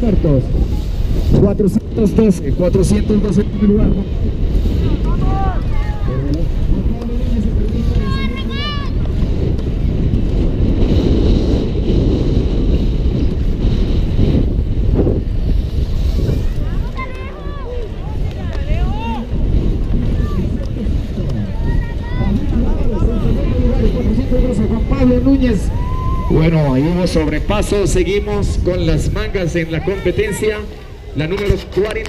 expertos. 412, 412 en lugar. Núñez. Bueno, ahí hubo sobrepaso. Seguimos con las mangas en la competencia. La número 40.